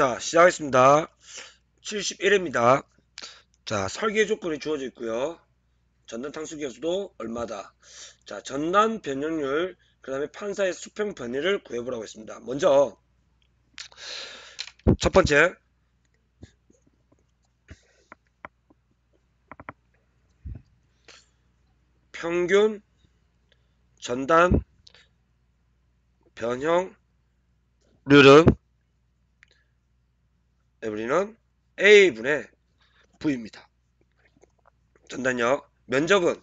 자, 시작하겠습니다. 71회입니다. 자, 설계 조건이 주어져 있고요. 전단 탕수기 수도 얼마다. 자, 전단 변형률, 그 다음에 판사의 수평 변이를 구해보라고 했습니다. 먼저, 첫 번째, 평균 전단 변형률은 우리는 A분의 V입니다. 전단력 면적은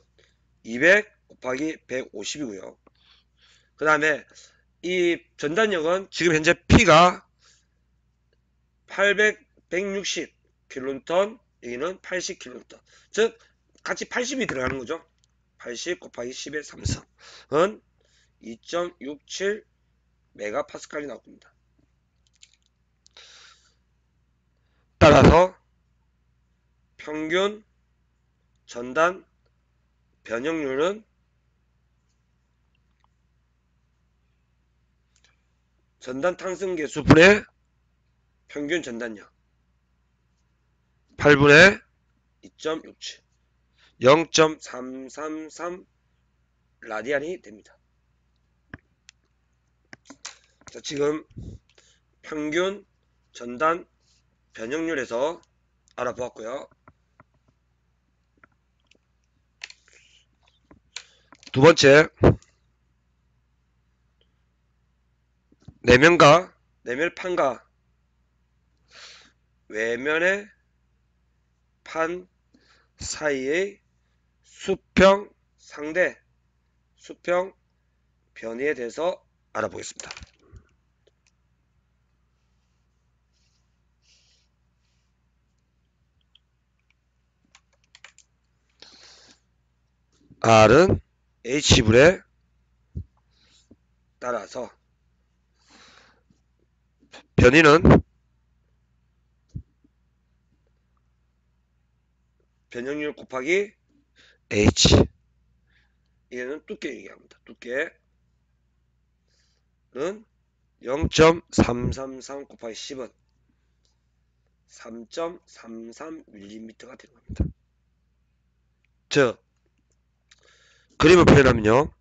200 곱하기 150이고요. 그 다음에 이 전단력은 지금 현재 P가 800, 160 킬로톤, 여기는 80 킬로톤. 즉 같이 80이 들어가는 거죠. 80 곱하기 10의 3승은 2.67 메가파스칼이 나옵니다. 따라서 평균 전단 변형률은 전단 탕승계 수분의 평균 전단력. 8분의 2.67 0.333 라디안이 됩니다. 자, 지금 평균 전단 변형률에서 알아보았고요. 두 번째, 내면과 내면판과 외면의 판 사이의 수평 상대 수평 변이에 대해서 알아보겠습니다. R은 H불에 따라서 변이는 변형률 곱하기 H 얘는 두께 얘기합니다. 두께는 0.333 곱하기 10은 3.33mm가 되는 겁니다. 즉 그림을 표현하면요.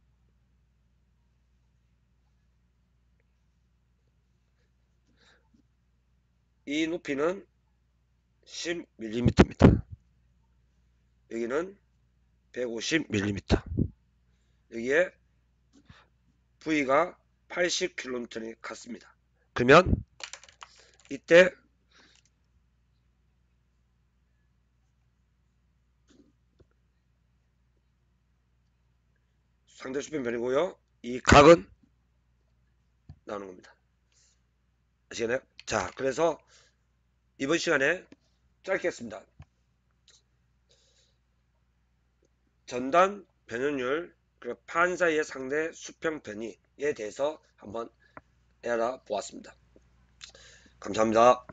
이 높이는 10mm입니다. 여기는 150mm. 여기에 V가 80kN이 같습니다. 그러면 이때 상대 수평 변이고요. 이 각은 나오는 겁니다. 아시겠나요? 자, 그래서 이번 시간에 짧게 했습니다. 전단 변형률 그리고 판 사이의 상대 수평 변이에 대해서 한번 알아보았습니다. 감사합니다.